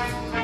Thank you.